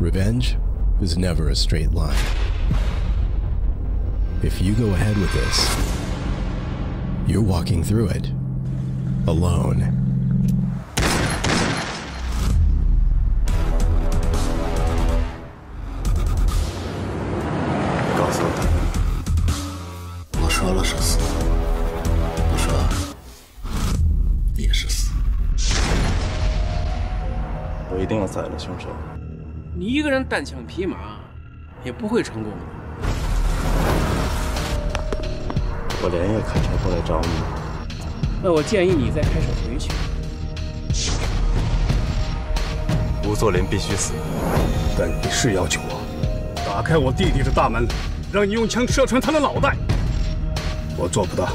Revenge is never a straight line. If you go ahead with this, you're walking through it alone. 你一个人单枪匹马也不会成功的。我连夜开车过来找你，那我建议你再开车回去。吴作霖必须死。但你是要求我打开我弟弟的大门，让你用枪射穿他的脑袋，我做不到。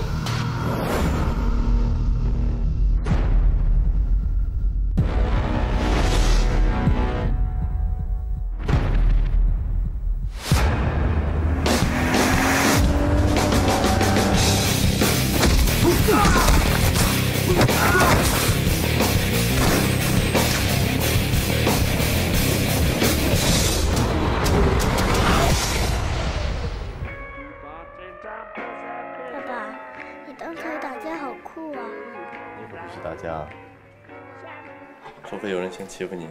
爸爸，你刚才打架好酷啊！你可不许打架，除非有人先欺负你。